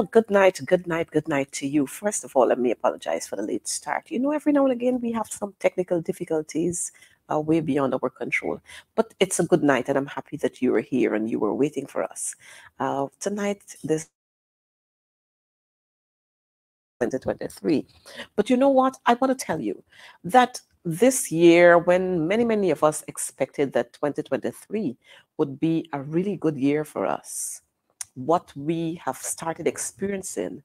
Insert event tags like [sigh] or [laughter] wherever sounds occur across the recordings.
Well, good night, good night, good night to you. First of all, let me apologize for the late start. You know, every now and again we have some technical difficulties uh, way beyond our control, but it's a good night, and I'm happy that you were here and you were waiting for us. Uh, tonight, this 2023. But you know what? I want to tell you that this year, when many, many of us expected that 2023 would be a really good year for us, what we have started experiencing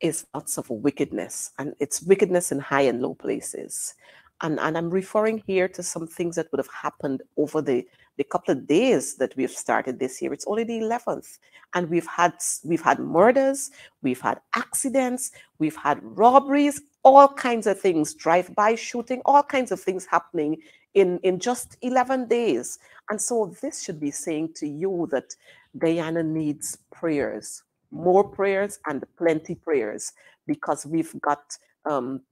is lots of wickedness, and it's wickedness in high and low places. And, and I'm referring here to some things that would have happened over the, the couple of days that we've started this year. It's only the 11th, and we've had we've had murders, we've had accidents, we've had robberies, all kinds of things, drive-by shooting, all kinds of things happening in, in just 11 days. And so this should be saying to you that Guyana needs prayers, more prayers and plenty prayers, because we've got, um,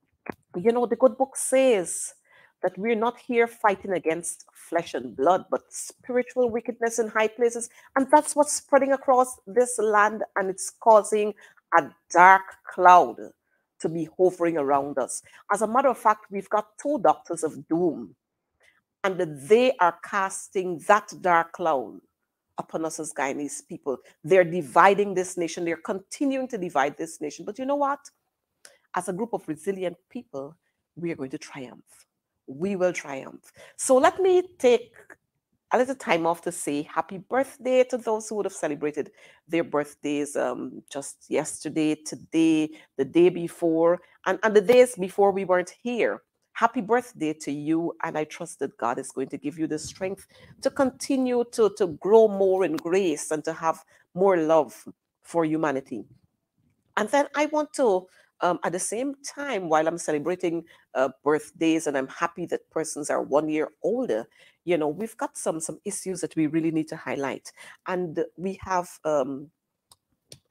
you know, the good book says that we're not here fighting against flesh and blood, but spiritual wickedness in high places. And that's what's spreading across this land, and it's causing a dark cloud to be hovering around us. As a matter of fact, we've got two doctors of doom, and they are casting that dark cloud upon us as Guyanese people. They're dividing this nation. They're continuing to divide this nation. But you know what? As a group of resilient people, we are going to triumph. We will triumph. So let me take a little time off to say happy birthday to those who would have celebrated their birthdays um, just yesterday, today, the day before, and, and the days before we weren't here. Happy birthday to you. And I trust that God is going to give you the strength to continue to, to grow more in grace and to have more love for humanity. And then I want to, um, at the same time, while I'm celebrating uh, birthdays and I'm happy that persons are one year older, you know, we've got some some issues that we really need to highlight. And we have um,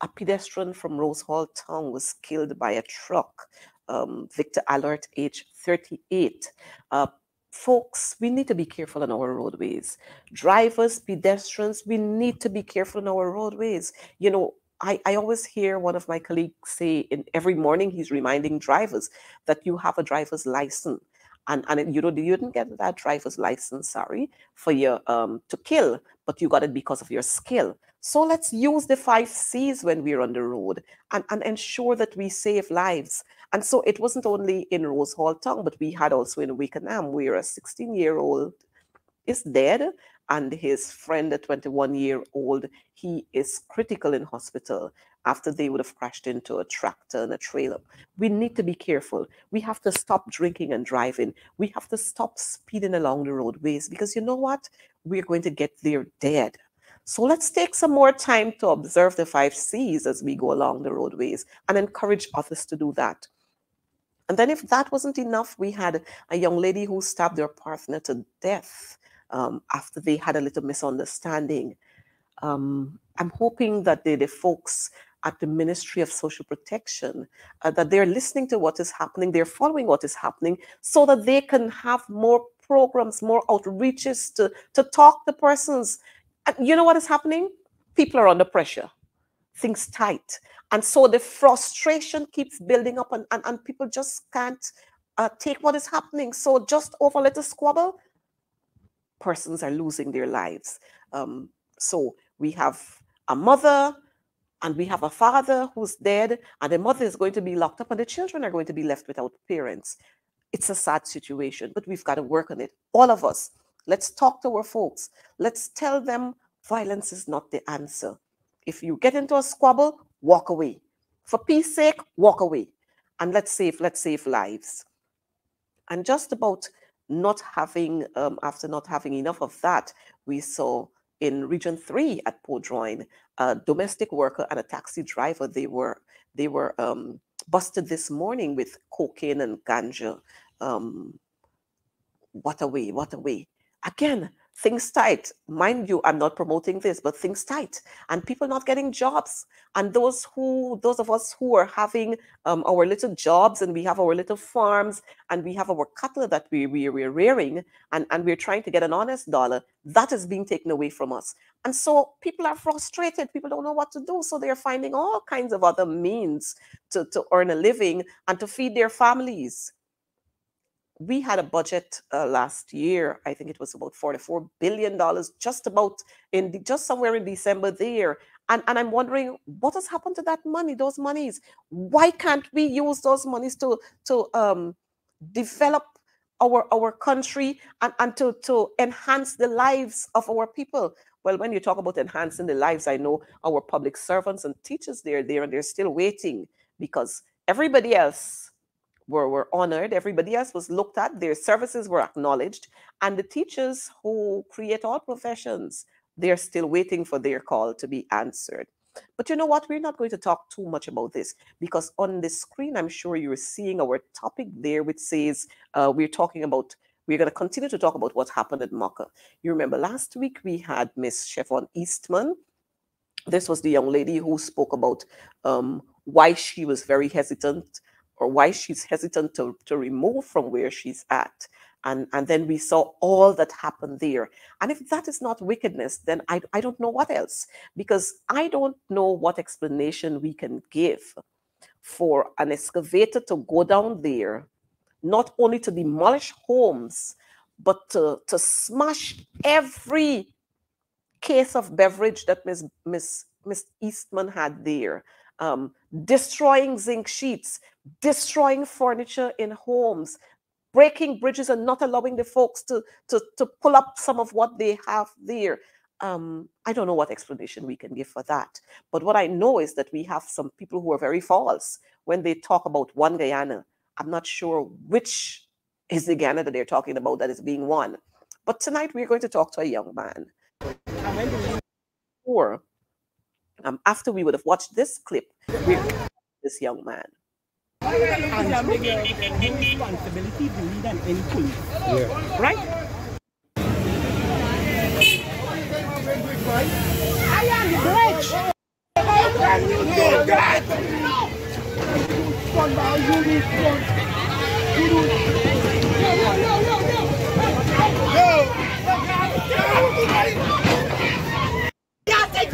a pedestrian from Rose Hall Town was killed by a truck um, Victor Alert, age 38. Uh, folks, we need to be careful on our roadways. Drivers, pedestrians, we need to be careful on our roadways. You know, I, I always hear one of my colleagues say in every morning he's reminding drivers that you have a driver's license and and you know you didn't get that driver's license sorry for your um to kill but you got it because of your skill so let's use the five c's when we're on the road and and ensure that we save lives and so it wasn't only in rose hall town but we had also in Wickenham where a 16 year old is dead and his friend a 21 year old he is critical in hospital after they would have crashed into a tractor and a trailer. We need to be careful. We have to stop drinking and driving. We have to stop speeding along the roadways because you know what? We're going to get there dead. So let's take some more time to observe the five C's as we go along the roadways and encourage others to do that. And then, if that wasn't enough, we had a young lady who stabbed her partner to death um, after they had a little misunderstanding. Um, I'm hoping that the, the folks at the Ministry of Social Protection uh, that they're listening to what is happening, they're following what is happening, so that they can have more programs, more outreaches to, to talk to persons. And you know what is happening? People are under pressure, things tight. And so the frustration keeps building up, and, and, and people just can't uh, take what is happening. So just over a little squabble, persons are losing their lives. Um, so we have a mother and we have a father who's dead, and the mother is going to be locked up, and the children are going to be left without parents. It's a sad situation, but we've got to work on it. All of us. Let's talk to our folks. Let's tell them violence is not the answer. If you get into a squabble, walk away. For peace sake, walk away. And let's save, let's save lives. And just about not having, um, after not having enough of that, we saw in Region 3 at Pouderoyen, a domestic worker and a taxi driver, they were they were um, busted this morning with cocaine and ganja. Um, what a way, what a way. Again, things tight. Mind you, I'm not promoting this, but things tight, and people not getting jobs. And those who, those of us who are having um, our little jobs, and we have our little farms, and we have our cattle that we, we we're rearing, and and we're trying to get an honest dollar, that is being taken away from us. And so people are frustrated. People don't know what to do, so they're finding all kinds of other means to to earn a living and to feed their families we had a budget uh, last year. I think it was about forty-four billion dollars, just about in the, just somewhere in December there. And and I'm wondering what has happened to that money, those monies. Why can't we use those monies to to um, develop our our country and, and to to enhance the lives of our people? Well, when you talk about enhancing the lives, I know our public servants and teachers they're there and they're still waiting because everybody else were, were honored, everybody else was looked at, their services were acknowledged, and the teachers who create all professions, they're still waiting for their call to be answered. But you know what? We're not going to talk too much about this because on the screen, I'm sure you're seeing our topic there, which says uh, we're talking about, we're going to continue to talk about what happened at Mocha. You remember last week we had Miss Chevron Eastman. This was the young lady who spoke about um, why she was very hesitant or why she's hesitant to, to remove from where she's at. And, and then we saw all that happened there. And if that is not wickedness, then I, I don't know what else, because I don't know what explanation we can give for an excavator to go down there, not only to demolish homes, but to, to smash every case of beverage that Miss Miss Miss Eastman had there um, destroying zinc sheets, destroying furniture in homes, breaking bridges and not allowing the folks to, to, to pull up some of what they have there. Um, I don't know what explanation we can give for that. But what I know is that we have some people who are very false when they talk about one Guyana. I'm not sure which is the Guyana that they're talking about that is being won. But tonight we're going to talk to a young man. Or um, after we would have watched this clip, we this young man. Yeah. Right? I am rich. You do that?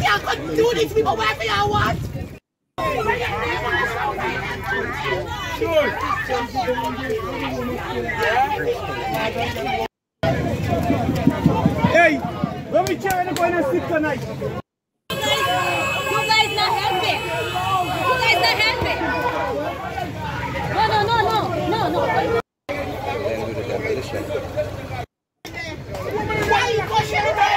Y'all gonna do these people whatever y'all want. Sure. Hey, let me try to go and sit tonight. You guys not helping. You guys not helping. No, no, no, no, no, no. Why you pushing me?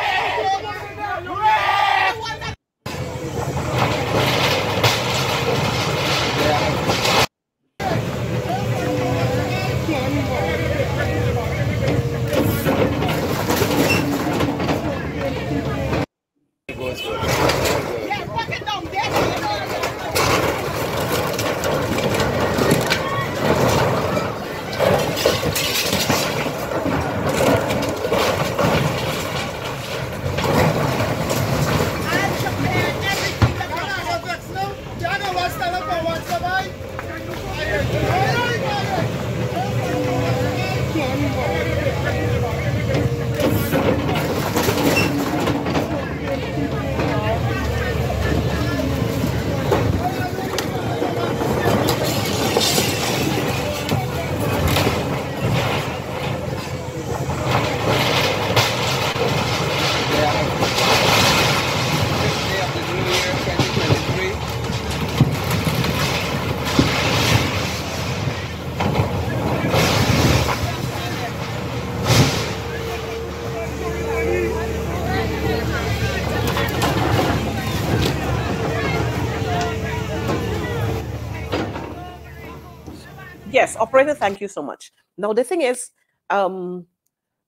Yes, operator, thank you so much. Now, the thing is, um,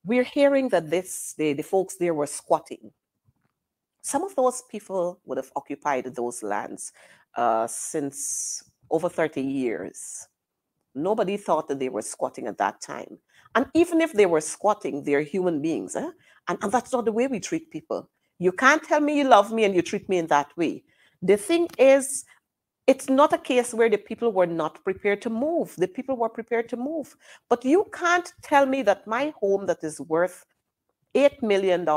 we're hearing that this the, the folks there were squatting. Some of those people would have occupied those lands uh, since over 30 years. Nobody thought that they were squatting at that time. And even if they were squatting, they're human beings. Eh? And, and that's not the way we treat people. You can't tell me you love me and you treat me in that way. The thing is, it's not a case where the people were not prepared to move. The people were prepared to move. But you can't tell me that my home that is worth $8 million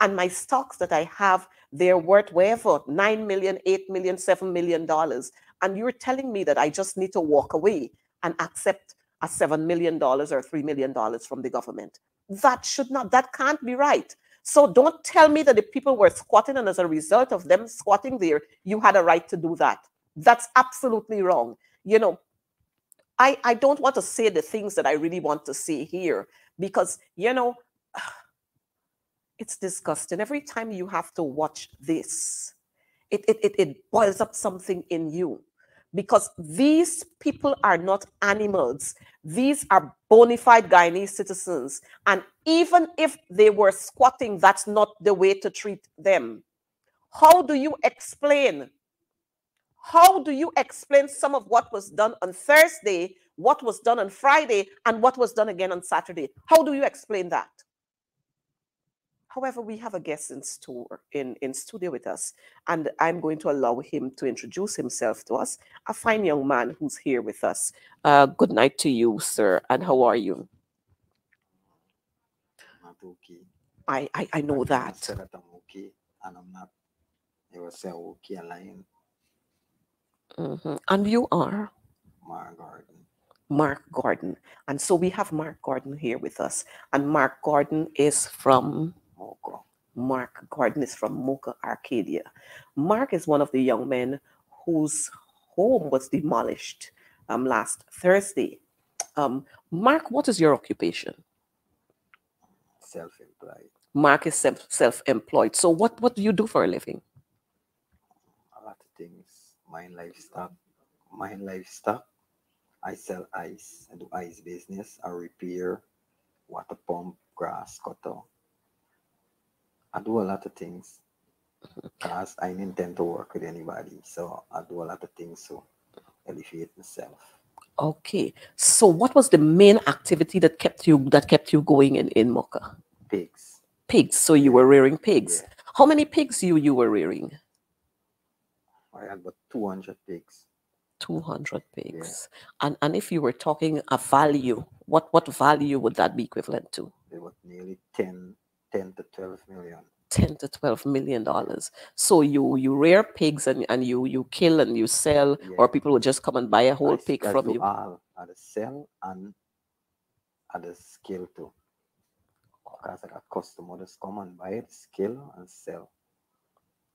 and my stocks that I have, they're worth whatever, 9 million, 8 million, 7 million dollars. And you're telling me that I just need to walk away and accept a $7 million or $3 million from the government. That should not, that can't be right. So don't tell me that the people were squatting and as a result of them squatting there, you had a right to do that. That's absolutely wrong. You know, I, I don't want to say the things that I really want to say here because, you know, [sighs] it's disgusting. Every time you have to watch this, it, it, it, it boils up something in you because these people are not animals. These are bona fide Guyanese citizens. And even if they were squatting, that's not the way to treat them. How do you explain? How do you explain some of what was done on Thursday, what was done on Friday, and what was done again on Saturday? How do you explain that? However, we have a guest in store in, in studio with us, and I'm going to allow him to introduce himself to us. A fine young man who's here with us. Uh, good night to you, sir, and how are you? Okay. I I, I know I that. say that I'm okay, and I'm not. They will say okay and lying. Mhm. And you are My garden. Mark Gordon, and so we have Mark Gordon here with us, and Mark Gordon is from Mark Gordon is from Mocha Arcadia. Mark is one of the young men whose home was demolished um, last Thursday. Um, Mark, what is your occupation? Self-employed. Mark is self self employed. So what what do you do for a living? A lot of things. Mine livestock. Mine livestock. I sell ice. I do ice business. I repair water pump, grass cutter. I do a lot of things. Cause I didn't intend to work with anybody. So I do a lot of things to elevate myself. Okay. So what was the main activity that kept you that kept you going in in Mocha? Pigs. Pigs. So you were rearing pigs. Yeah. How many pigs you you were rearing? I had about 200 pigs. 200 pigs. And and if you were talking a value, what what value would that be equivalent to? It was nearly 10, 10 to 12 million. 10 to 12 million dollars. So you you rear pigs and, and you you kill and you sell Yeah. or people would just come and buy a whole I pig from you. all at the sell and at the scale too. Because I got customers come and buy it, scale and sell.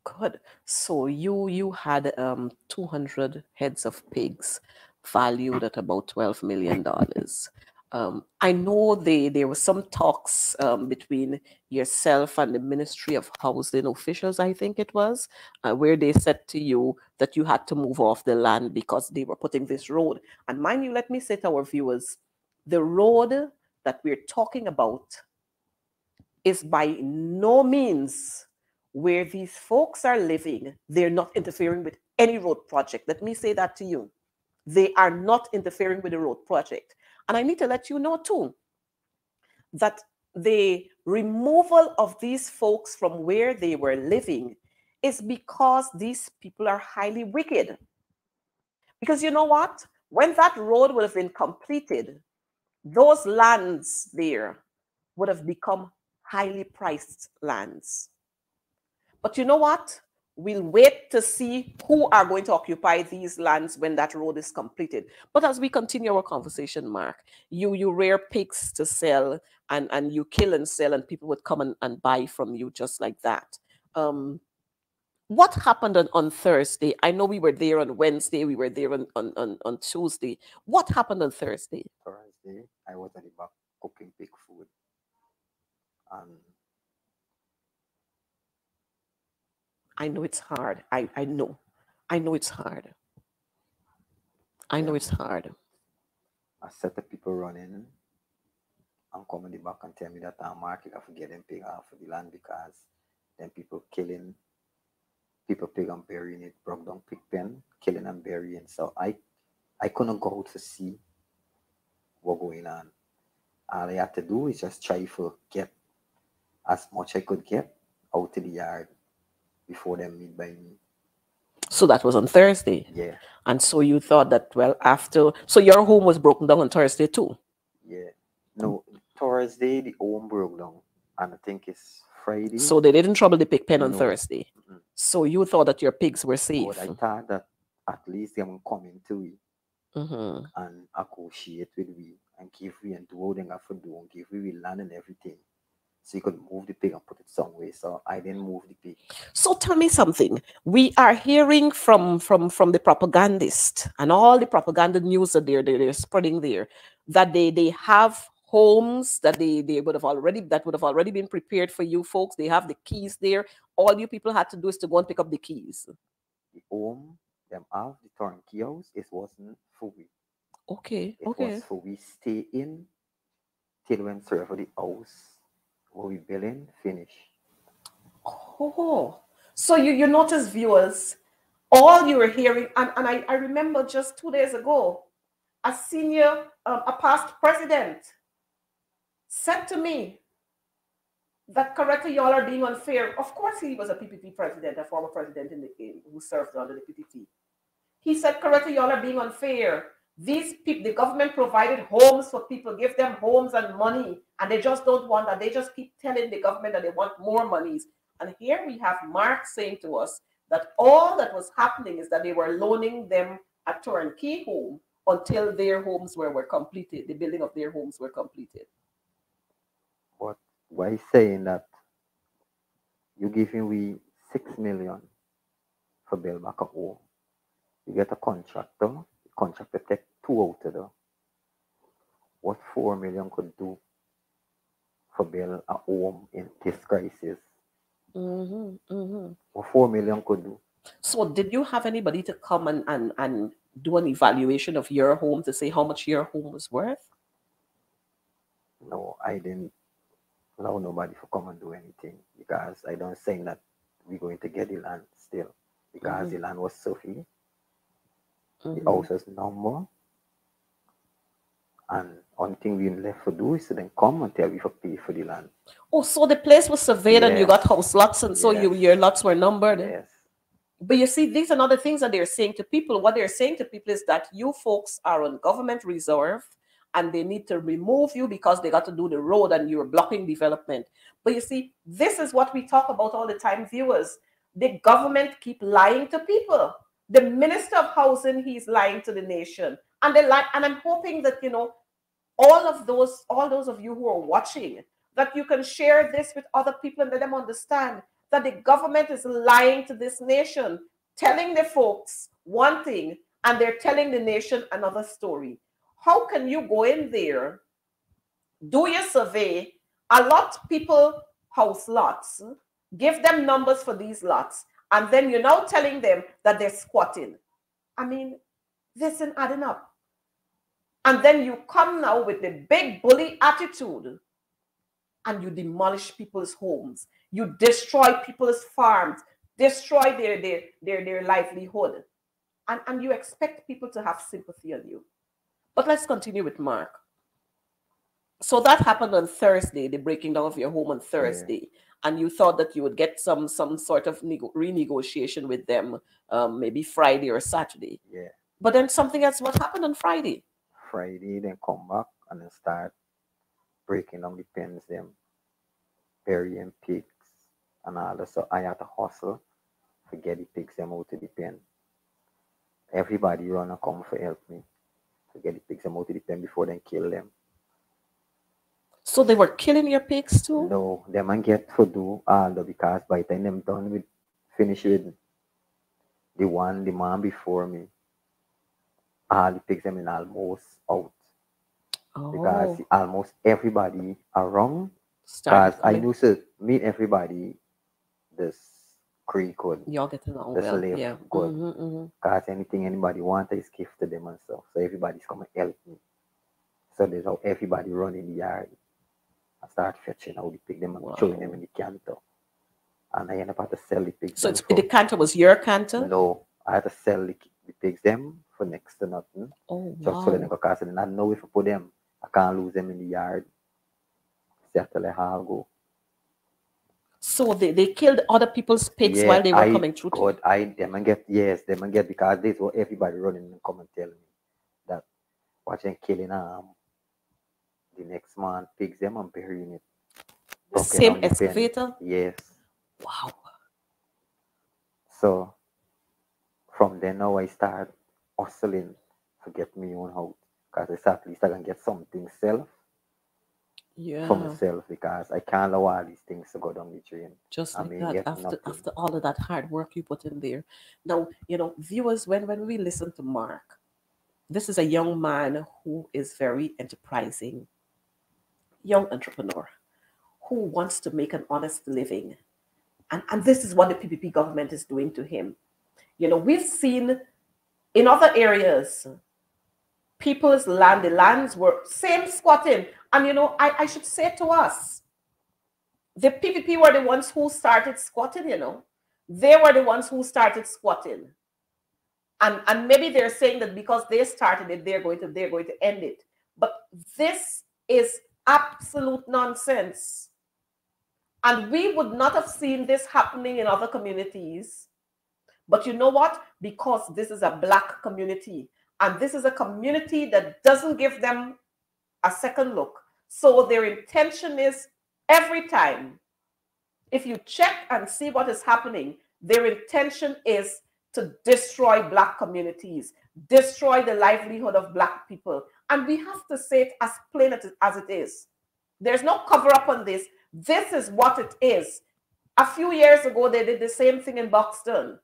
Good. So you you had um 200 heads of pigs valued at about 12 million dollars. Um, I know they, there were some talks um, between yourself and the Ministry of Housing officials, I think it was, uh, where they said to you that you had to move off the land because they were putting this road. And mind you, let me say to our viewers, the road that we're talking about is by no means where these folks are living. They're not interfering with any road project. Let me say that to you. They are not interfering with the road project. And I need to let you know too that the removal of these folks from where they were living is because these people are highly wicked. Because you know what? When that road would have been completed, those lands there would have become highly priced lands. But you know what? We'll wait to see who are going to occupy these lands when that road is completed. But as we continue our conversation, Mark, you you rear pigs to sell and, and you kill and sell, and people would come and, and buy from you just like that. Um, what happened on, on Thursday? I know we were there on Wednesday, we were there on, on, on, on Tuesday. What happened on Thursday? Thursday, I was at the back cooking pig food. And I know it's hard. I, I know. I know it's hard. I know it's hard. I set the people running and come in the back and tell me that uh, I'm market I forget them pig off of the land because then people killing people pig and burying it, broke down pig pen, killing and burying. So I I couldn't go out to see what going on. All I had to do is just try to get as much I could get out of the yard before them meet by me. So that was on Thursday. Yeah, And so you thought that, well, after, so your home was broken down on Thursday too. yeah. No, Thursday the home broke down, and I think it's Friday. So they didn't trouble the pig pen on No. Thursday. Mm-mm. So you thought that your pigs were safe. but I thought that at least them come into it Mhm. and associate with we and give we and do what they have to do and give we we land and everything. So you could move the pig and put it somewhere. So I didn't move the pig. So tell me something. We are hearing from from from the propagandist and all the propaganda news that they're they're, they're spreading there that they they have homes that they they would have already that would have already been prepared for you folks. They have the keys there. All you people had to do is to go and pick up the keys. The home them have the turnkey house, it wasn't for we. Okay. It Okay. was for we stay in till when serve the house we billing finish. Oh, so you, you notice, viewers, all you were hearing, and, and I, I remember just two days ago, a senior, um, a past president said to me that correctly y'all are being unfair. Of course, he was a PPP president, a former president in the, in, who served under the PPP. He said correctly y'all are being unfair. These people, the government provided homes for people, gave them homes and money, and they just don't want that. They just keep telling the government that they want more monies. And here we have Mark saying to us that all that was happening is that they were loaning them a turnkey home until their homes were, were completed, the building of their homes were completed. But why saying that you're giving we six million for build back a home? You get a contractor, the contractor take two out of there. What four million could do for build a home in this crisis? Mhm, mhm. What four million could do? So, did you have anybody to come and, and, and do an evaluation of your home to say how much your home was worth? No, I didn't allow nobody to come and do anything because I don't say that we're going to get the land still because the land was Sophie, the house was number. And only thing we left to do is to then come and tell we for pay for the land. Oh, so the place was surveyed and you got house lots, and so you, your lots were numbered. Yes. But you see, these are not the things that they're saying to people. What they're saying to people is that you folks are on government reserve and they need to remove you because they got to do the road and you're blocking development. But you see, this is what we talk about all the time, viewers. The government keep lying to people. The minister of housing, he's lying to the nation. And they lie, and I'm hoping that you know all of those, all those of you who are watching, that you can share this with other people and let them understand that the government is lying to this nation, telling the folks one thing and they're telling the nation another story. How can you go in there, do your survey, allot people house lots, give them numbers for these lots, and then you're now telling them that they're squatting? I mean, this isn't adding up. And then you come now with the big bully attitude. And you demolish people's homes. You destroy people's farms. Destroy their their their, their livelihood. And and you expect people to have sympathy on you. But let's continue with mark so that happened on thursday the breaking down of your home on thursday and you thought that you would get some some sort of nego- renegotiation with them um, maybe friday or saturday Yeah. but then something else what happened on friday Friday, then come back and then start breaking down the pens, them burying pigs and all that. So I had to hustle to get the pigs them out of the pen. Everybody run and come for help me to get the pigs them out of the pen before they kill them. So they were killing your pigs too No, them and get to do all that because by the time them done with finish with the one, the man before me, all the pigs them in almost out. Because oh almost everybody around Because I used to meet everybody this creek would. Y'all get along a well. live Yeah. good. Mhm, mhm. Because anything anybody wants is give to them and stuff. So everybody's coming help me. So there's how everybody run in the yard. I start fetching out the pig them and throwing them Wow. in the canter. And I end up had to sell the pigs. So it's, for- the canter was your canter? no, I had to sell pigs them for next to nothing. Oh, Just so wow. could cast it. And I know if I put them, I can't lose them in the yard. Go. So they, they killed other people's pigs Yeah, while they were I coming through. to- God, I them and get yes, them and get because this what everybody running and come and tell me that watching killing um the next man pigs them and burying it. The same on excavator. Yes. Wow. So from then now I start hustling to get me own house. Because I say at least I can get something self Yeah. for myself because I can't allow all these things to go down the drain. just I like mean, that after nothing. after all of that hard work you put in there now you know viewers when when we listen to mark this is a young man who is very enterprising young entrepreneur who wants to make an honest living and and this is what the ppp government is doing to him you know we've seen in other areas people's land the lands were same squatting and you know i, I should say to us the PPP were the ones who started squatting, you know. They were the ones who started squatting. And, and maybe they're saying that because they started it, they're going to they're going to end it. But this is absolute nonsense. And we would not have seen this happening in other communities. But you know what? Because this is a black community. And this is a community that doesn't give them a second look. So their intention is every time if you check and see what is happening their intention is to destroy black communities destroy the livelihood of black people and we have to say it as plain as it is. There's no cover up on this. This is what it is. A few years ago they did the same thing in buxton.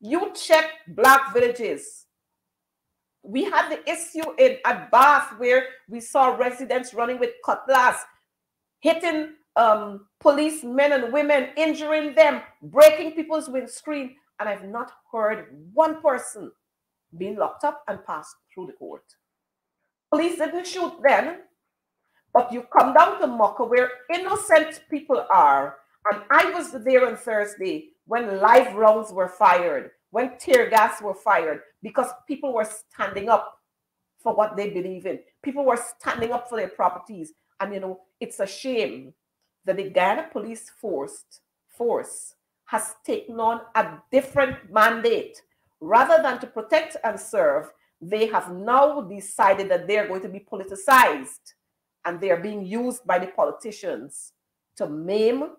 You check black villages. We had the issue in at bath where we saw residents running with cutlass hitting um, policemen and women, injuring them, breaking people's windscreen. And I've not heard one person being locked up and passed through the court. Police didn't shoot then, but you come down to Mocha where innocent people are. And I was there on Thursday when live rounds were fired, when tear gas were fired, because people were standing up for what they believe in. People were standing up for their properties. And you know, it's a shame that the Guyana police force, force has taken on a different mandate. Rather than to protect and serve, they have now decided that they're going to be politicized and they are being used by the politicians to maim,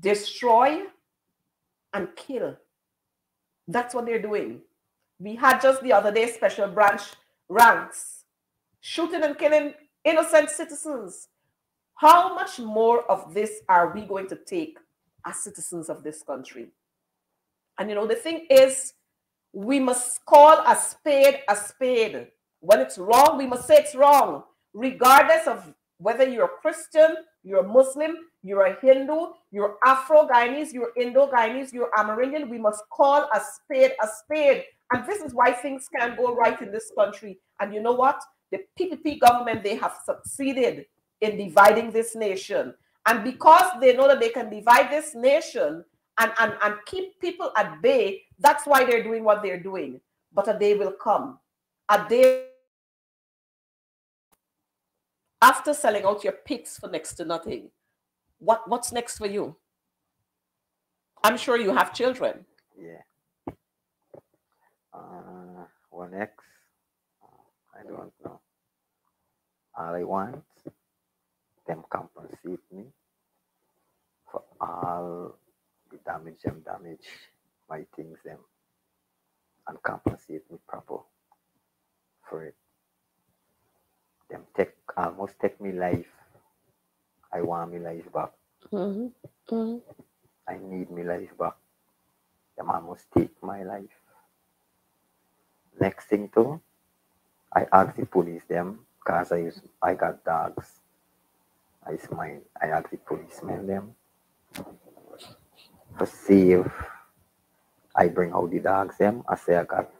destroy, and kill. That's what they're doing. We had just the other day special branch ranks shooting and killing innocent citizens. How much more of this are we going to take as citizens of this country? And you know, the thing is, we must call a spade a spade. When it's wrong, we must say it's wrong, regardless of whether you're a Christian, you're a Muslim, you're a Hindu, you're Afro Guyanese, you're Indo Guyanese, you're Amerindian. We must call a spade a spade. And this is why things can go right in this country. And you know what? The PPP government, they have succeeded in dividing this nation. And because they know that they can divide this nation and, and, and keep people at bay, that's why they're doing what they're doing. But a day will come. A day after selling out your pigs for next to nothing. What what's next for you? I'm sure you have children. Yeah. Uh, what next? Uh, I don't know. All I want, them compensate me for all damage them damage my things them and compensate me proper for it. Them take almost take me life. I want me life back. Mhm, mhm. I need me life back. Them almost take my life. Next thing too, I asked the police them because I use I got dogs. I smile. I asked the policemen them if I bring out the dogs them. I say I got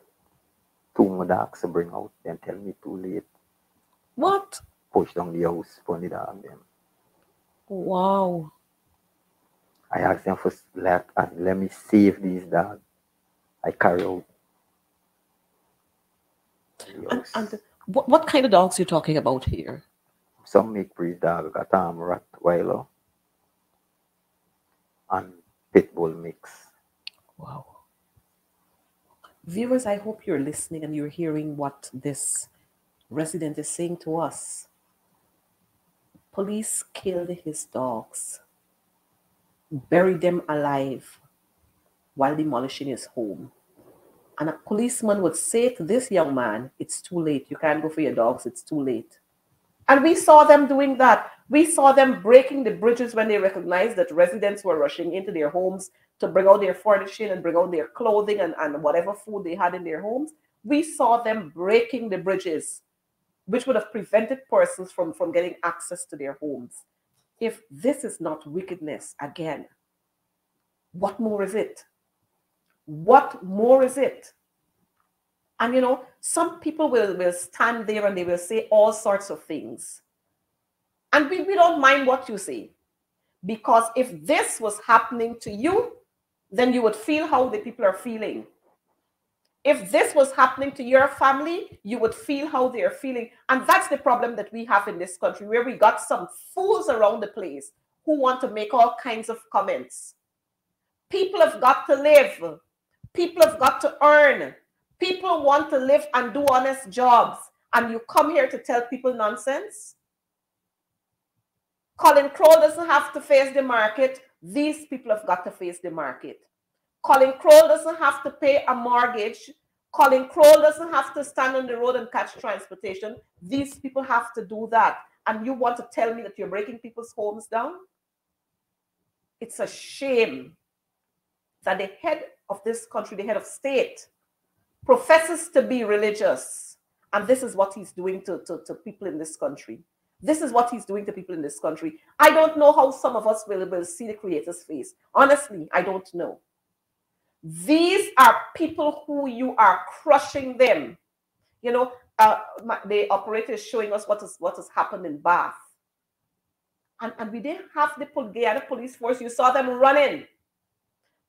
two more dogs to bring out. Then tell me too late. What? Push down the house for the dog them. Wow. I ask them for let uh, let me save these dogs. I carry out. And, and what, what kind of dogs you talking about here? some make breed dog got um Rottweiler and Pitbull mix. Wow. Viewers, I hope you're listening and you're hearing what this resident is saying to us. Police killed his dogs, buried them alive while demolishing his home. And a policeman would say to this young man, It's too late. You can't go for your dogs. It's too late. And we saw them doing that. We saw them breaking the bridges when they recognized that residents were rushing into their homes to bring out their furnishing and bring out their clothing and, and whatever food they had in their homes. We saw them breaking the bridges, which would have prevented persons from, from getting access to their homes. If this is not wickedness, again, what more is it? What more is it? And you know, some people will, will stand there and they will say all sorts of things. And we, we don't mind what you say. Because if this was happening to you, then you would feel how the people are feeling. If this was happening to your family, you would feel how they are feeling. And that's the problem that we have in this country, where we got some fools around the place who want to make all kinds of comments. People have got to live. People have got to earn. People want to live and do honest jobs. And you come here to tell people nonsense? Collin Croal doesn't have to face the market. These people have got to face the market. Collin Croal doesn't have to pay a mortgage. Collin Croal doesn't have to stand on the road and catch transportation. These people have to do that. And you want to tell me that you're breaking people's homes down? It's a shame that the head of this country, the head of state, professes to be religious. And this is what he's doing to, to, to people in this country. This is what he's doing to people in this country. I don't know how some of us will, will see the Creator's face. Honestly, I don't know. These are people who you are crushing them. You know, uh, my, the operator is showing us what, is, what has happened in Bath. And, and we didn't have the, the police force. You saw them running.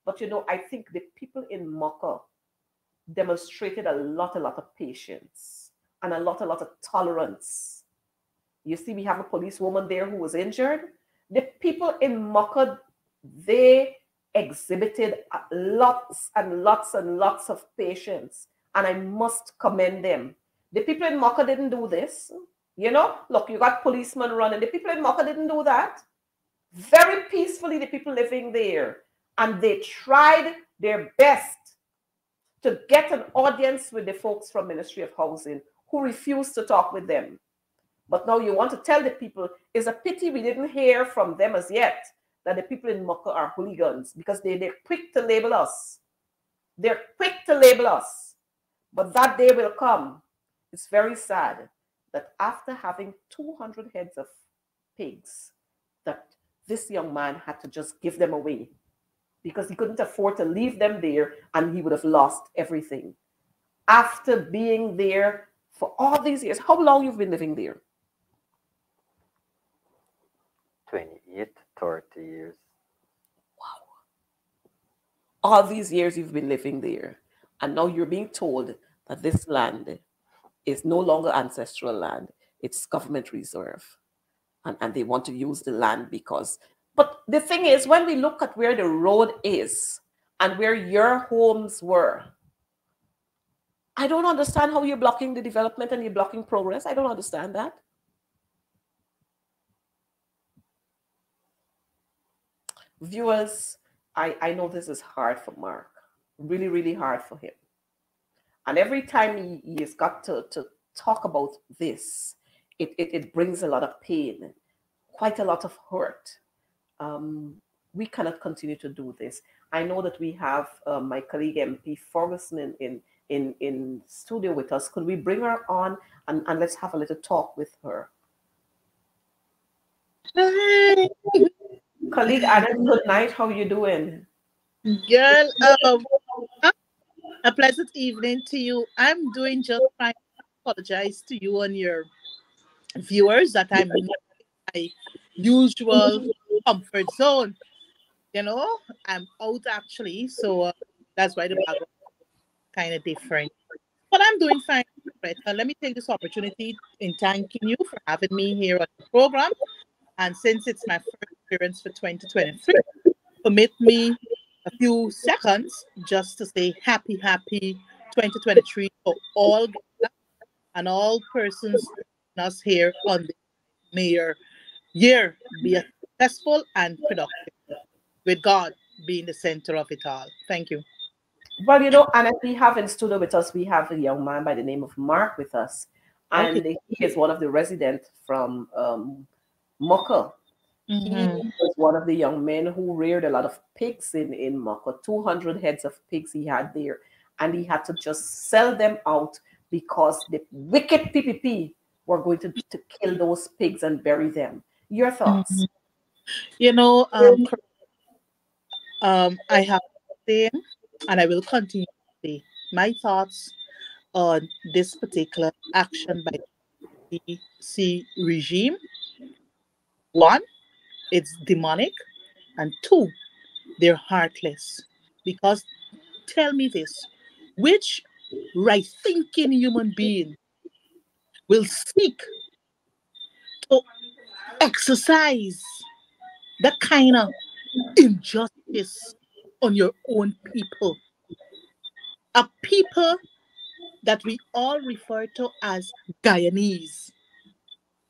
But you know, I think the people in Mocha demonstrated a lot, a lot of patience and a lot, a lot of tolerance. You see, we have a policewoman there who was injured. The people in Mocha, they exhibited lots and lots and lots of patience. And I must commend them. The people in Mocha didn't do this. You know, look, you got policemen running. The people in Mocha didn't do that. Very peacefully, the people living there. And they tried their best to get an audience with the folks from Ministry of Housing who refused to talk with them. But now you want to tell the people, it's a pity we didn't hear from them as yet that the people in Mocha are hooligans because they, they're quick to label us. They're quick to label us. But that day will come. It's very sad that after having 200 heads of pigs, that this young man had to just give them away because he couldn't afford to leave them there and he would have lost everything. After being there for all these years, how long you've been living there? 28, 30 years. Wow. All these years you've been living there. And now you're being told that this land is no longer ancestral land, it's government reserve. And, and they want to use the land because but the thing is, when we look at where the road is and where your homes were, I don't understand how you're blocking the development and you're blocking progress. I don't understand that. Viewers, I, I know this is hard for Mark, really, really hard for him. And every time he, he has got to, to talk about this, it, it, it brings a lot of pain, quite a lot of hurt um, we cannot continue to do this. I know that we have uh, my colleague MP Ferguson in, in in in studio with us. Could we bring her on and, and let's have a little talk with her? Hi. Colleague Adam, good night. How are you doing? Girl, um, a pleasant evening to you. I'm doing just fine. I apologize to you and your viewers that I'm my usual comfort zone. You know, I'm out actually, so uh, that's why the kind of different. But I'm doing fine. Greta, let me take this opportunity in thanking you for having me here on the program. And since it's my first appearance for 2023, permit me a few seconds just to say happy, happy 2023 for all and all persons us here on the mayor year be successful and productive with God being the center of it all. Thank you. Well, you know, and we have in studio with us, we have a young man by the name of Mark with us. And okay. he is one of the residents from um, Mocha. Mm-hmm. He was one of the young men who reared a lot of pigs in, in Mocha, 200 heads of pigs he had there. And he had to just sell them out because the wicked PPP were going to, to kill those pigs and bury them. Your thoughts? Mm-hmm. You know, um, um, I have seen and I will continue to say my thoughts on this particular action by the C regime. One, it's demonic, and two, they're heartless. Because tell me this which right thinking human being will seek to exercise that kind of injustice on your own people. A people that we all refer to as Guyanese.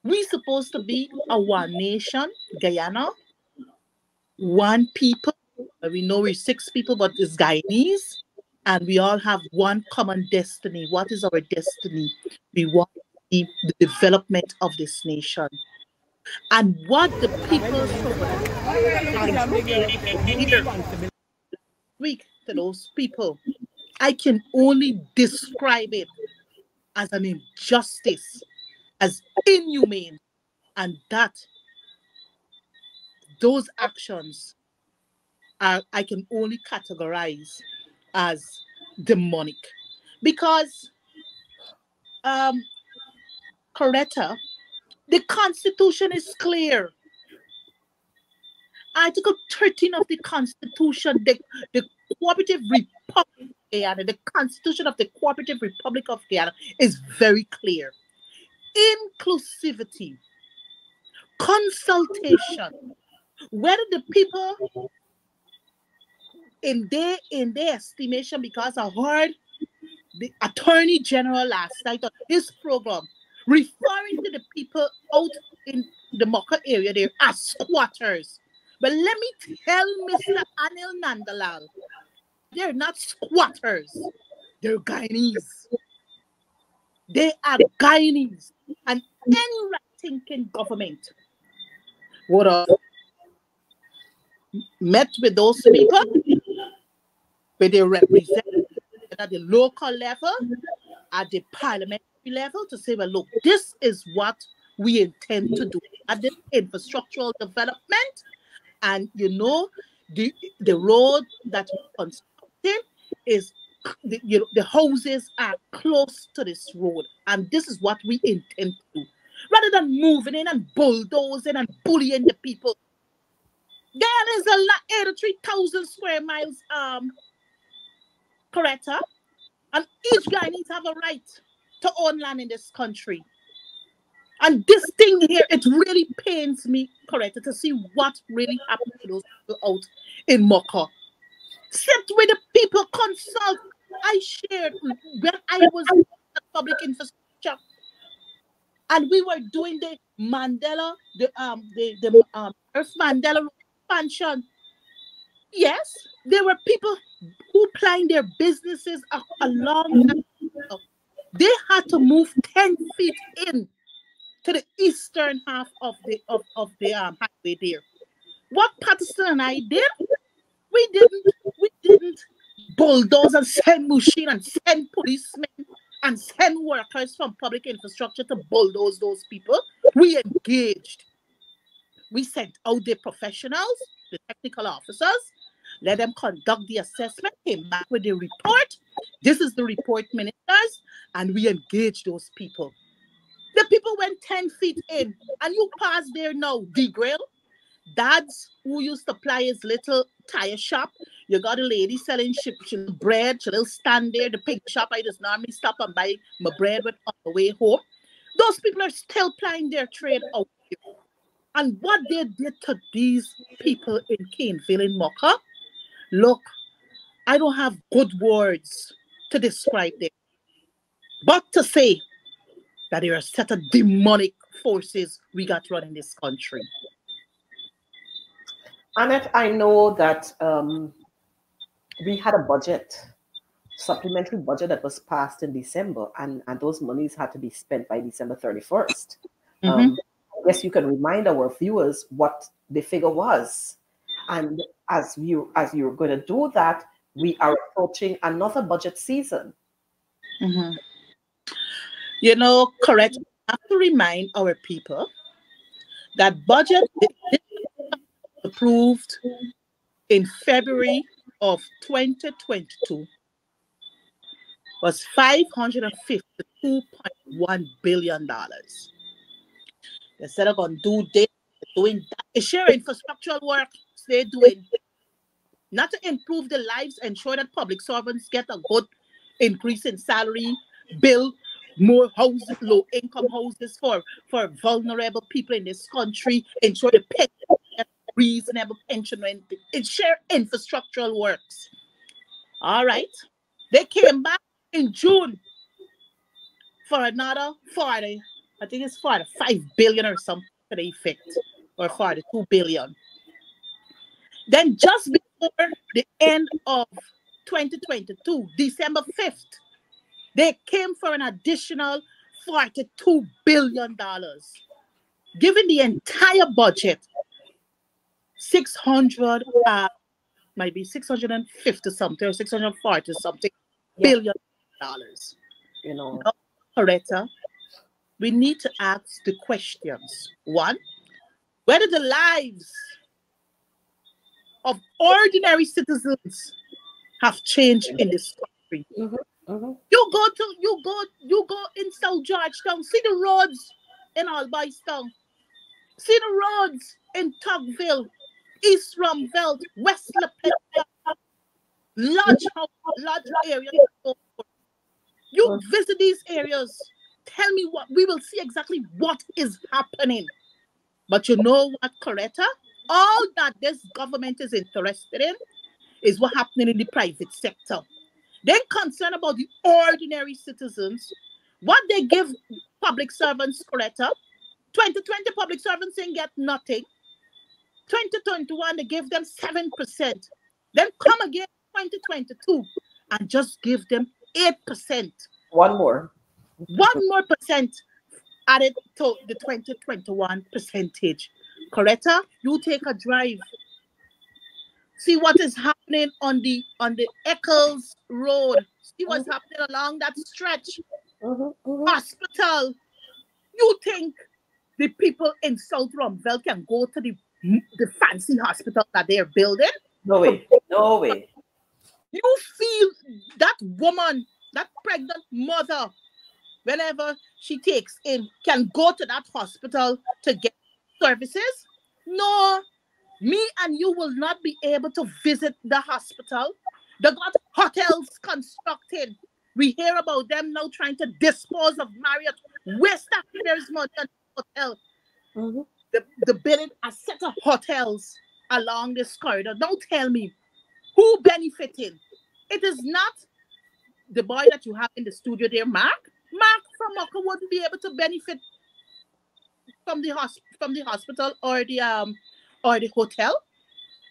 We supposed to be a one nation, Guyana, one people. We know we're six people, but it's Guyanese, and we all have one common destiny. What is our destiny? We want the development of this nation. And what the people speak to those people, I can only describe it as an injustice, as inhumane, and that those actions are I can only categorize as demonic. Because um Coretta, the constitution is clear. Article 13 of the Constitution, the, the Cooperative Republic of Guyana, the Constitution of the Cooperative Republic of Guyana is very clear. Inclusivity, consultation, whether the people in their in their estimation, because I heard the Attorney General last night on his program referring to the people out in the Mocha area there as squatters. But let me tell Mr. Anil Nandlall, they're not squatters, they're Guyanese. They are Guyanese. And any right thinking government would have met with those people, with they represent at the local level, at the parliamentary level, to say, well, look, this is what we intend to do. At the infrastructural development and you know the the road that we're constructing is the, you know the houses are close to this road and this is what we intend to do. Rather than moving in and bulldozing and bullying the people. There is a lot 83,000 square miles um correct and each guy needs to have a right to own land in this country and this thing here, it really pains me, correct, to see what really happened to those people out in Mocha. Sit with the people, consult. I shared when I was the public infrastructure. And we were doing the Mandela, the um the, the um Earth Mandela expansion. Yes, there were people who planned their businesses along. They had to move 10 feet in to the eastern half of the of, of the um, highway there. What Patterson and I did, we didn't we didn't bulldoze and send machine and send policemen and send workers from public infrastructure to bulldoze those people. We engaged. We sent out the professionals, the technical officers, let them conduct the assessment, came back with the report. This is the report, ministers, and we engage those people. The people went 10 feet in, and you pass there now, D Grill. dads who used to apply his little tire shop. You got a lady selling ship, bread. She'll stand there. The pig shop, I just normally stop and buy my bread with on the way home. Those people are still plying their trade out here. And what they did to these people in Caneville in Mocha, look, I don't have good words to describe them. But to say that there are of demonic forces we got running this country. Annette, I know that um, we had a budget, supplementary budget that was passed in December, and, and those monies had to be spent by December 31st. Mm-hmm. Um, I guess you can remind our viewers what the figure was. And as you as you're going to do that, we are approaching another budget season. Mm-hmm. You know, correct. I have to remind our people that budget approved in February of 2022 was $552.1 billion. They said they're going to do this, doing that. It's share infrastructural work they're doing, not to improve the lives, ensure that public servants get a good increase in salary, build more houses, low income houses for, for vulnerable people in this country, ensure the reasonable pension and ensure infrastructural works. All right. They came back in June for another 40, I think it's 45 billion or something to the effect, or 42 billion. Then just before the end of 2022, December 5th, they came for an additional $42 billion. Given the entire budget, 600, uh, maybe 650 something or 640 something yeah. billion dollars. You know, Coretta, we need to ask the questions. One, whether the lives of ordinary citizens have changed in this country. Mm-hmm. Mm-hmm. You go to you go you go in South Georgetown, see the roads in Albouystown, see the roads in Tucville, East Ruimveldt, West Lepetta, large large area. You mm-hmm. visit these areas, tell me what we will see exactly what is happening. But you know what, Coretta? All that this government is interested in is what happening in the private sector. They're concerned about the ordinary citizens, what they give public servants, Coretta. 2020 public servants didn't get nothing. 2021, they gave them 7%. Then come again 2022 and just give them 8%. One more. One more percent added to the 2021 percentage. Coretta, you take a drive. See what is happening on the on the Eccles Road. See what's mm-hmm. happening along that stretch. Mm-hmm. Hospital. You think the people in South Ruimveldt can go to the the fancy hospital that they're building? No way. No way. You feel that woman, that pregnant mother, whenever she takes in, can go to that hospital to get services? No, me and you will not be able to visit the hospital. They got hotels constructed. We hear about them now trying to dispose of Marriott. West Africa's money on hotel. Mm-hmm. The, the building a set of hotels along this corridor. Don't tell me who benefiting. It is not the boy that you have in the studio there, Mark. Mark from Mocha wouldn't be able to benefit from the hosp- from the hospital or the um or the hotel.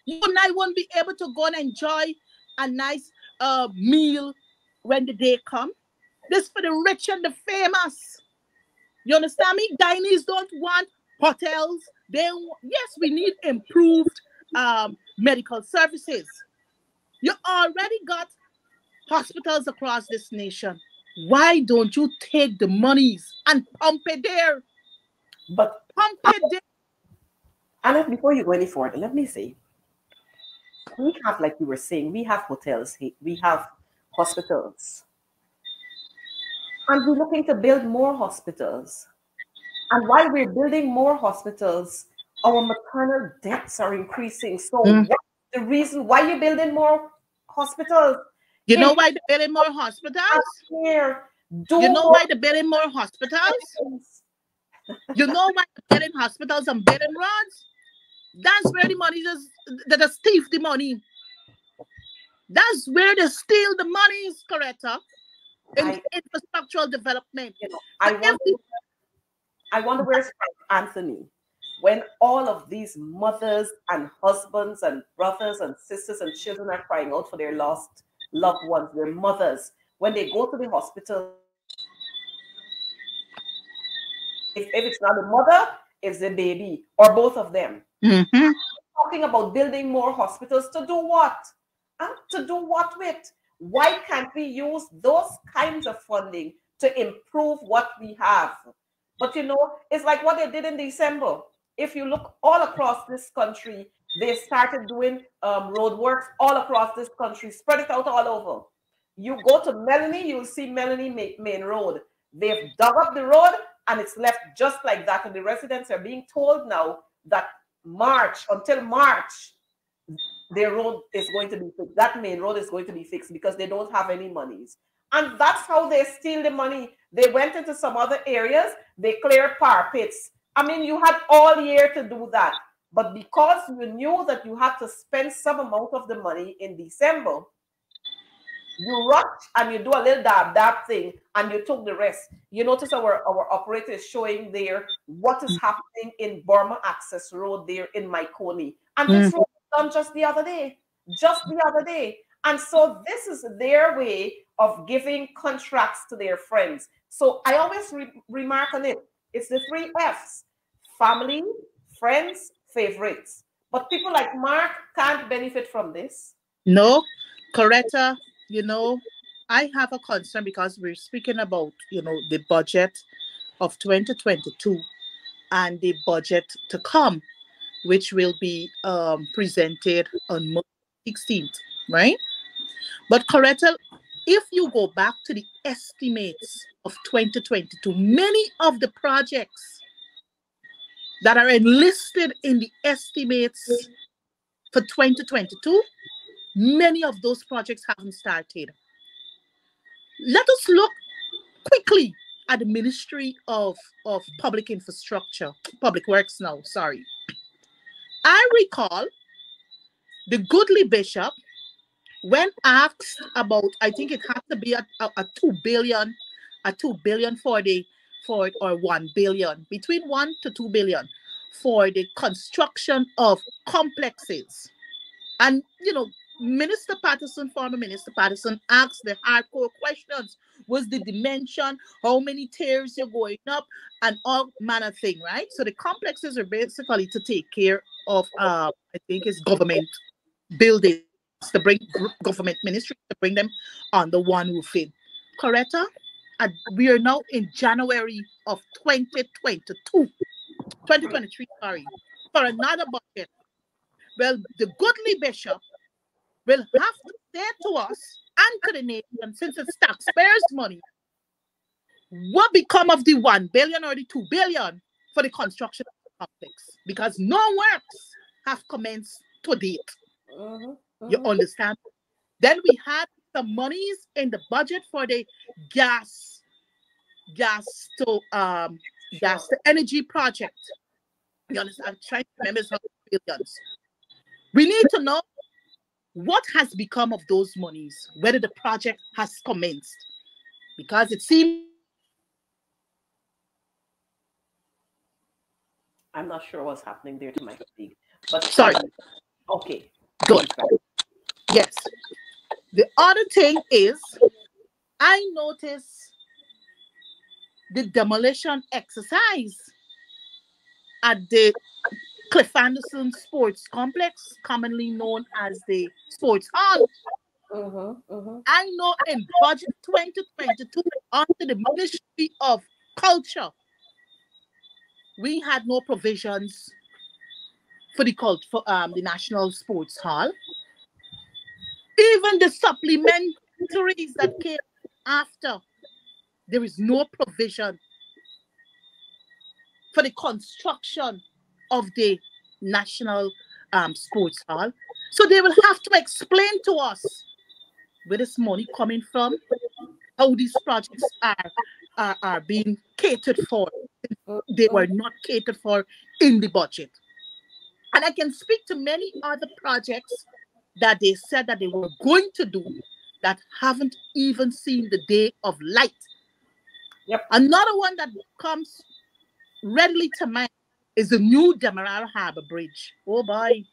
You and I won't be able to go and enjoy a nice uh meal when the day come. This for the rich and the famous. You understand me? Diners don't want hotels. They yes, we need improved um, medical services. You already got hospitals across this nation. Why don't you take the monies and pump it there? But pump it. Anna, before you go any further, let me say, we have, like you were saying, we have hotels, we have hospitals. And we're looking to build more hospitals. And while we're building more hospitals, our maternal deaths are increasing. So Mm. what's the reason why you're building more hospitals You know why they're building more hospitals? here? Do you know why they're building more hospitals? You know why they're building hospitals and building roads? That's where the money is. That they steal the money. That's where they steal the money, is Coretta. In I- infrastructural development. You know, I wonder, every- I wonder where's Frank Anthony when all of these mothers and husbands and brothers and sisters and children are crying out for their lost loved ones, their mothers. When they go to the hospital, if, if it's not the mother, it's the baby or both of them. Mhm. Talking about building more hospitals to do what? Huh? To do what with? Why can't we use those kinds of funding to improve what we have? But you know, it's like what they did in December. If you look all across this country, they started doing um, road works all across this country, spread it out all over. You go to Melanie, you'll see Melanie Ma- Main Road. They've dug up the road and it's left just like that. And the residents are being told now that March, until March, their road is going to be fixed. That main road is going to be fixed because they don't have any monies. And that's how they steal the money. They went into some other areas, they cleared parapets. I mean, you had all year to do that. But because you knew that you had to spend some amount of the money in December, you rush and you do a little dab dab thing and you took the rest. You notice our, our operator is showing there what is mm. happening in Burma Access Road there in Mahaicony. And this mm. was done just the other day. Just the other day. And so this is their way of giving contracts to their friends. So I always re- remark on it. It's the three F's family, friends, favorites. But people like Mark can't benefit from this. No, Coretta, you know, I have a concern because we're speaking about, you know, the budget of 2022 and the budget to come, which will be um, presented on March 16th, right? But Coretta, if you go back to the estimates of 2022, many of the projects that are enlisted in the estimates for 2022 many of those projects haven't started. Let us look quickly at the Ministry of, of Public Infrastructure, Public Works now, sorry. I recall the goodly bishop, when asked about, I think it has to be a, a, a two billion, a two billion for the for it or one billion, between one to two billion for the construction of complexes. And you know, Minister Patterson, former Minister Patterson, asked the hardcore questions. Was the dimension, how many tiers you're going up, and all manner thing, right? So the complexes are basically to take care of uh I think it's government buildings to bring government ministry to bring them on the one roofing. Coretta? And we are now in January of 2022, 2023, sorry, for another budget. Well, the goodly bishop will have to say to us and to the nation, since it's taxpayers' money, what become of the one billion or the two billion for the construction of the complex? Because no works have commenced to date. Mhm, You mhm. understand? Then we had some monies in the budget for the gas, gas to um gas to energy project. You understand? I'm trying to remember some billions. We need to know what has become of those monies, whether the project has commenced, because it seems I'm not sure what's happening there to my colleague. But Sorry. Okay. good. Yes. The other thing is, I notice the demolition exercise at the Cliff Anderson Sports Complex, commonly known as the Sports Hall. Mhm, mhm. I know in budget 2022, under the Ministry of Culture, we had no provisions for the cult for um the National Sports Hall. Even the supplementaries that came after, there is no provision for the construction of the national um, sports hall. So they will have to explain to us where this money coming from, how these projects are, are, are being catered for. They were not catered for in the budget. And I can speak to many other projects that they said that they were going to do that haven't even seen the day of light. Yep. Another one that comes readily to mind is the new Demerara Harbor Bridge. Oh boy.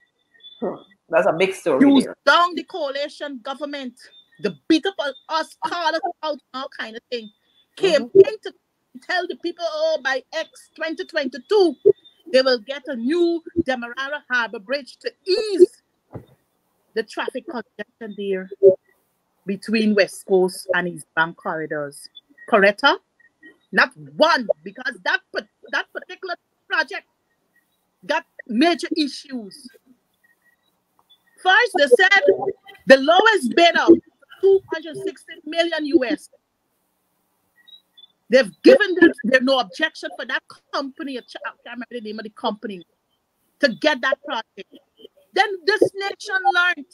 That's a big story. There. down the coalition government, the beat up us, call us out, all kind of thing. Came Mhm. in to tell the people, oh, by X 2022, they will get a new Demerara Harbor Bridge to ease the traffic congestion there between West Coast and East Bank corridors. Correct? huh? Not one, because that that particular project got major issues. First, they said the lowest bidder, 260 million US. They've given them there's no objection for that company. I can't remember the name of the company to get that project. Then this nation learned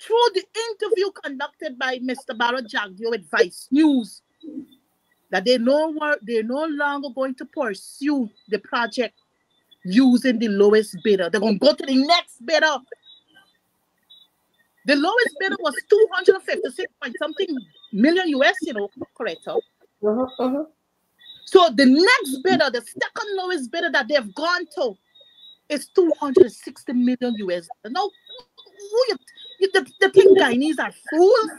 through the interview conducted by Mr. Bharrat Jagdeo with Vice News that they no more they're no longer going to pursue the project using the lowest bidder. They're going to go to the next bidder. The lowest bidder was 256 point something million US, you know, correct? huh? Mhm, mhm. So the next bidder, the second lowest bidder that they've gone to is 260 million US. Who you, you the, the think Guyanese are fools?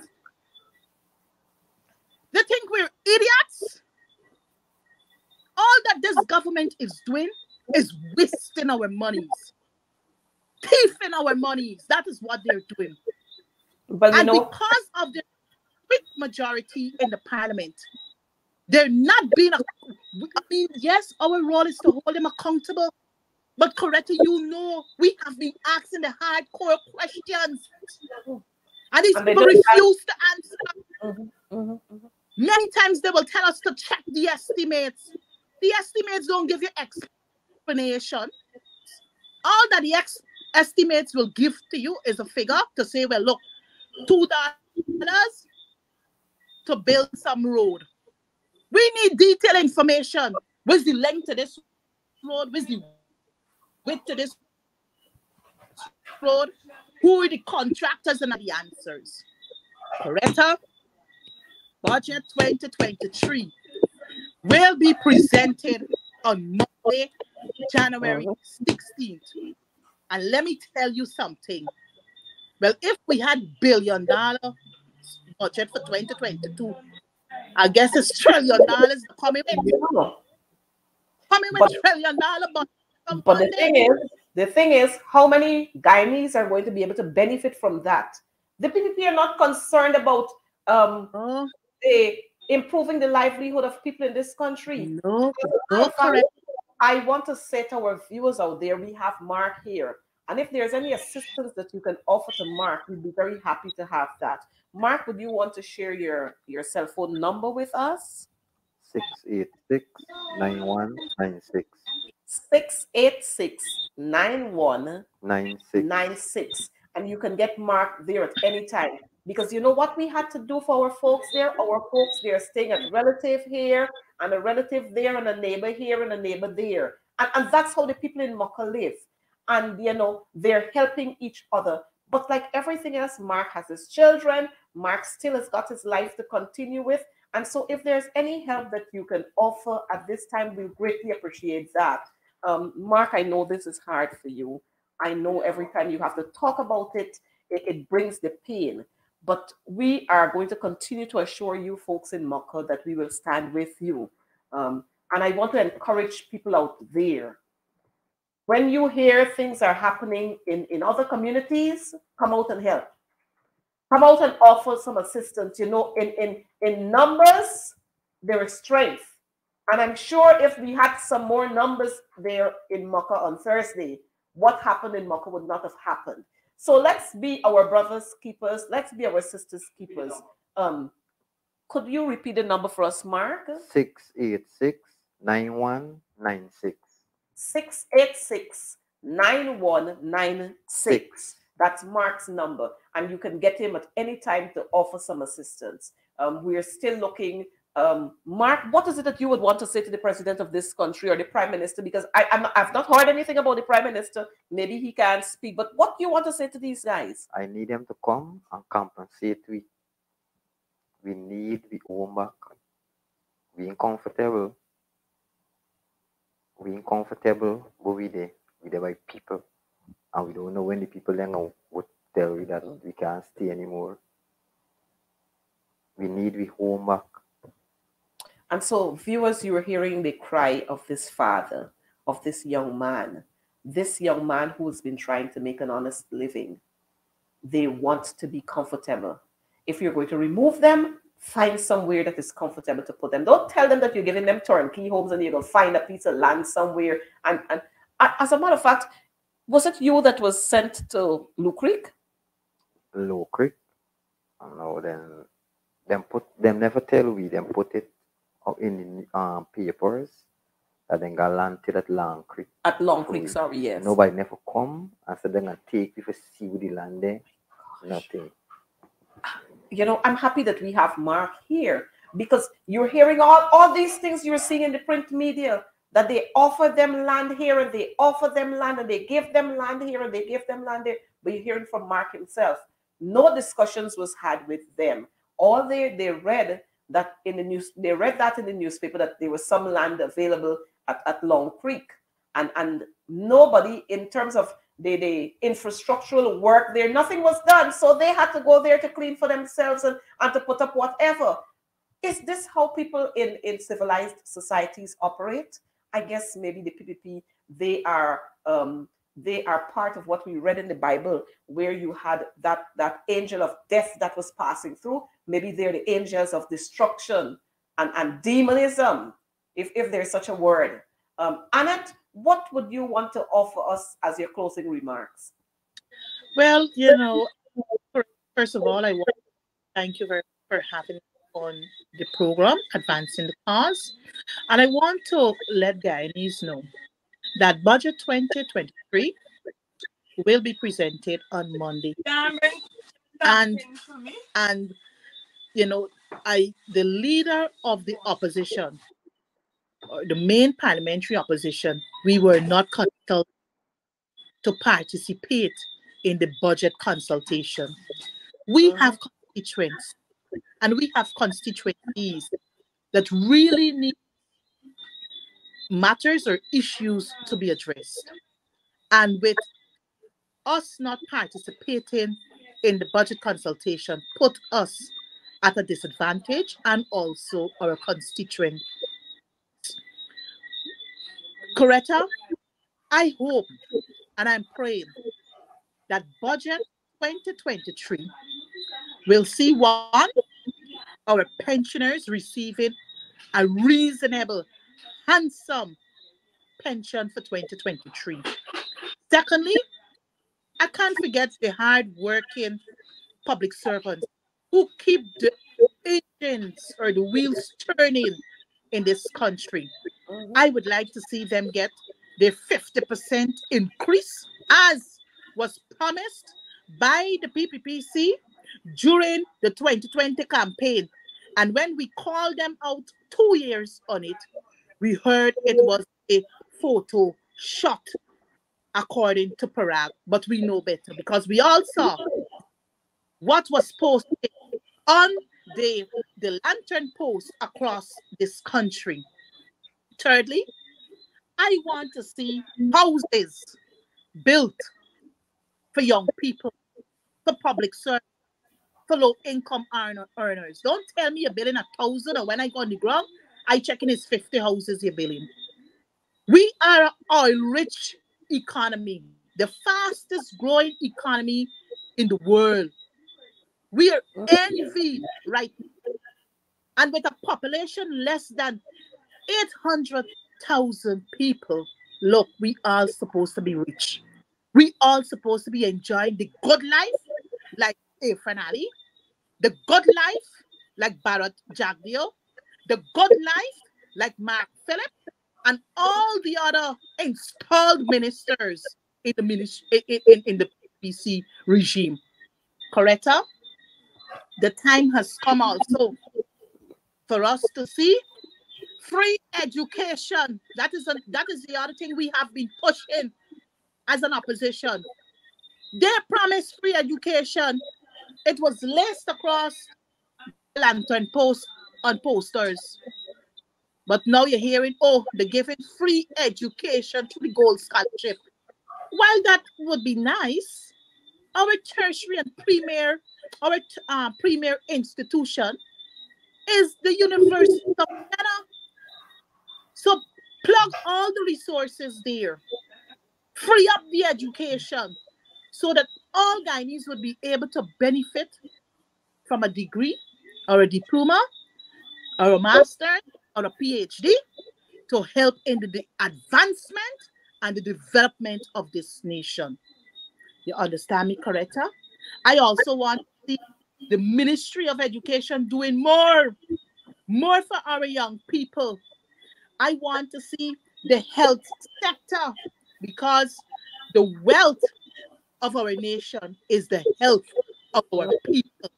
They think we're idiots? All that this government is doing is wasting our monies, thieving our monies. That is what they're doing. But and know, because of the big majority in the parliament, they're not being. I mean, yes, our role is to hold them accountable, but correctly, you know, we have been asking the hardcore questions, and these And people refuse to answer. Mhm, mhm, mhm. Many times they will tell us to check the estimates. The estimates don't give you explanation. All that the ex- estimates will give to you is a figure to say, well, look, two dollars to build some road. We need detailed information. Where's the length of this road? Where's the width of this road? Who are the contractors and the answers? Correct? Budget 2023 will be presented on Monday, January 16th. And let me tell you something. Well, if we had billion dollar budget for 2022, I guess it's trillion dollars coming coming with But- trillion dollar budget. But the thing is, the thing is, how many Guyanese are going to be able to benefit from that? The PPP are not concerned about um, Oh, the improving the livelihood of people in this country. no, no, correct. I want to say to our viewers out there, we have Mark here. And if there's any assistance that you can offer to Mark, we'd be very happy to have that. Mark, would you want to share your, your cell phone number with us? Six eight six nine one nine six 686 91 nine six. nine six, and you can get Mark there at any time. Because you know what we had to do for our folks there? Our folks they're staying at relative here and a relative there and a neighbor here and a neighbor there. And, and that's how the people in Mocha live. And you know, they're helping each other. But like everything else, Mark has his children, Mark still has got his life to continue with. And so if there's any help that you can offer at this time, we greatly appreciate that. Um, Mark, I know this is hard for you. I know every time you have to talk about it, it, it brings the pain. But we are going to continue to assure you folks in Mocha that we will stand with you. Um, and I want to encourage people out there. When you hear things are happening in, in other communities, come out and help. Come out and offer some assistance. You know, in, in, in numbers, there is strength. And I'm sure if we had some more numbers there in Mocha on Thursday, what happened in Mocha would not have happened. So let's be our brothers keepers. Let's be our sisters keepers. Um, could you repeat the number for us, Mark? Six eight six nine one nine six. 686 9196. That's Mark's number, and you can get him at any time to offer some assistance. Um, we're still looking. Um, Mark, what is it that you would want to say to the president of this country or the prime minister? Because I, I'm, I've not heard anything about the prime minister. Maybe he can't speak, but what do you want to say to these guys? I need them to come and compensate we. We need the home back. We are uncomfortable. We uncomfortable, but we there. We there by people. And we don't know when the people then would tell we that we can't stay anymore. We need we home back. And so, viewers, you are hearing the cry of this father, of this young man, this young man who has been trying to make an honest living. They want to be comfortable. If you're going to remove them, find somewhere that is comfortable to put them. Don't tell them that you're giving them turnkey homes and you're going to find a piece of land somewhere. And, and as a matter of fact, was it you that was sent to Low Creek? Low Creek? No, then them put them never tell we them put it in the um, papers that then got land to that Long Creek. At Long Creek, sorry, yes. Nobody never come and said they're gonna take you see with the land there. Nothing. You know, I'm happy that we have Mark here because you're hearing all, all these things you're seeing in the print media that they offer them land here and they offer them land and they give them land here and they give them land there. But you're hearing from Mark himself. No discussions was had with them. All they they read that in the news, they read that in the newspaper that there was some land available at, at Long Creek. And and nobody in terms of the, the infrastructural work there, nothing was done. So they had to go there to clean for themselves and, and to put up whatever. Is this how people in, in civilized societies operate? I guess maybe the PPP, they are um, they are part of what we read in the Bible, where you had that that angel of death that was passing through. Maybe they're the angels of destruction and, and demonism, if, if there's such a word. Um, Annette, what would you want to offer us as your closing remarks? Well, you know, first of all, I want to thank you very for having me on the program, Advancing the Cause. And I want to let Guyanese know that Budget 2023 will be presented on Monday. And, and you know, I the leader of the opposition, or the main parliamentary opposition, we were not consulted to participate in the budget consultation. We have constituents and we have constituencies that really need matters or issues to be addressed. And with us not participating in the budget consultation, put us at a disadvantage and also our constituent. Coretta, I hope and I'm praying that budget 2023 will see one, our pensioners receiving a reasonable handsome pension for 2023. Secondly, I can't forget the hard-working public servants who keep the engines or the wheels turning in this country. Mm-hmm. I would like to see them get their 50% increase as was promised by the PPPC during the 2020 campaign. And when we called them out two years on it, we heard it was a photo shot according to Parag, but we know better because we all saw what was posted on the, the lantern post across this country. Thirdly, I want to see houses built for young people, for public service, for low income earners. Don't tell me you're building a thousand or when I go on the ground, I check checking is 50 houses you're building. We are a rich economy, the fastest growing economy in the world. We are mm. envied right now. And with a population less than 800,000 people, look, we are supposed to be rich. We all supposed to be enjoying the good life like Irfaan Ali, the good life like Bharrat Jagdeo, the good life like Mark Philip, and all the other installed ministers in the ministry in, in, in the PC regime. Correct? The time has come also for us to see free education. That is a, that is the other thing we have been pushing as an opposition. They promised free education. It was laced across lantern post on posters. But now you're hearing, oh, they're giving free education to the gold scholarship. While that would be nice, our tertiary and premier, our uh, premier institution is the University of Guyana. So plug all the resources there, free up the education so that all Guyanese would be able to benefit from a degree or a diploma or a master or a PhD to help in the, advancement and the development of this nation. You understand me, correct? I also want see the Ministry of Education doing more, more for our young people. I want to see the health sector because the wealth of our nation is the health of our people.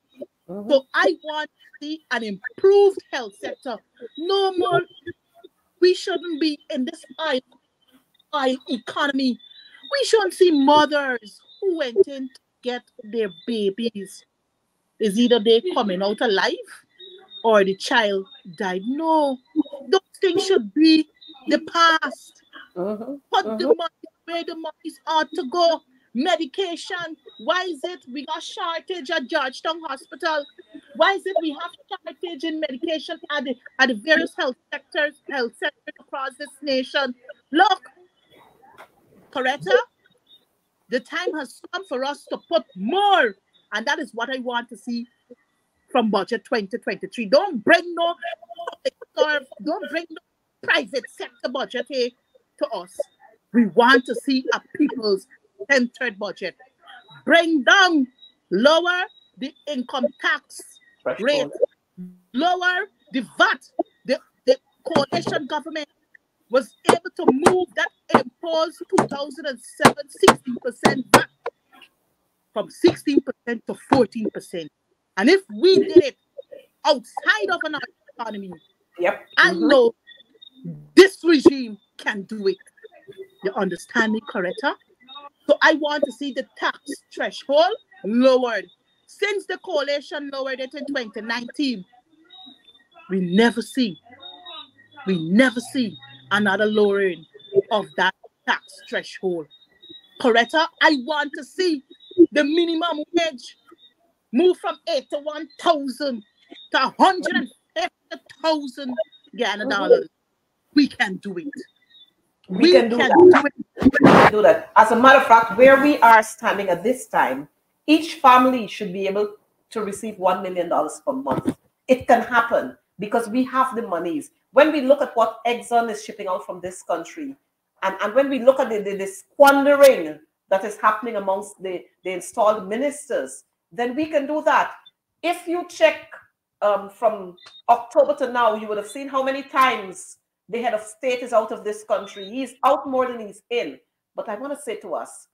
So I want to see an improved health sector. No more. We shouldn't be in this oil, oil economy. We shouldn't see mothers who went in to get their babies. Is either they coming out alive or the child died. No, those things should be the past. Uh-huh, Put uh-huh. the money where the money ought to go medication. Why is it we got shortage at Georgetown Hospital? Why is it we have shortage in medication at the, at the various health sectors, health sectors across this nation? Look, Coretta, the time has come for us to put more, and that is what I want to see from budget 2023. Don't bring no don't bring no private sector budget here to us. We want to see a people's centered budget. Bring down, lower the income tax rate, lower the VAT. The, the coalition government was able to move that imposed 2007 16% VAT from 16% to 14%. And if we did it outside of an economy, yep. I mm-hmm. know this regime can do it. You understand me, Coretta? So I want to see the tax threshold lowered. Since the coalition lowered it in 2019, we never see, we never see another lowering of that tax threshold. Coretta, I want to see the minimum wage move from 81,000 to 150,000 Guyana mm-hmm. dollars. We can do it. We, we can, do, can do, it. we can do that. As a matter of fact, where we are standing at this time, each family should be able to receive $1 million per month. It can happen because we have the monies. When we look at what Exxon is shipping out from this country, and, and when we look at the, the, the squandering that is happening amongst the, the installed ministers, then we can do that. If you check um, from October to now, you would have seen how many times the head of state is out of this country. He's out more than he's in. But I want to say to us,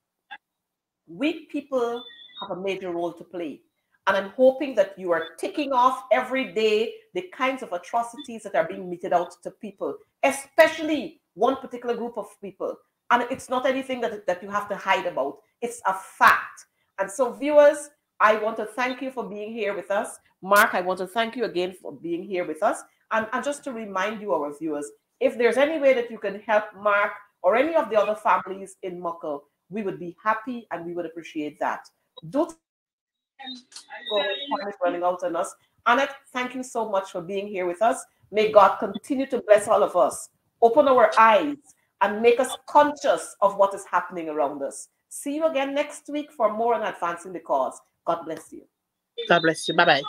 we people have a major role to play. And I'm hoping that you are ticking off every day the kinds of atrocities that are being meted out to people, especially one particular group of people. And it's not anything that, that you have to hide about, it's a fact. And so, viewers, I want to thank you for being here with us. Mark, I want to thank you again for being here with us. And, and just to remind you, our viewers, if there's any way that you can help Mark or any of the other families in Mocha, we would be happy and we would appreciate that. Do is running out on us. Annette, thank you so much for being here with us. May God continue to bless all of us, open our eyes, and make us conscious of what is happening around us. See you again next week for more on advancing the cause. God bless you. God bless you. Bye bye.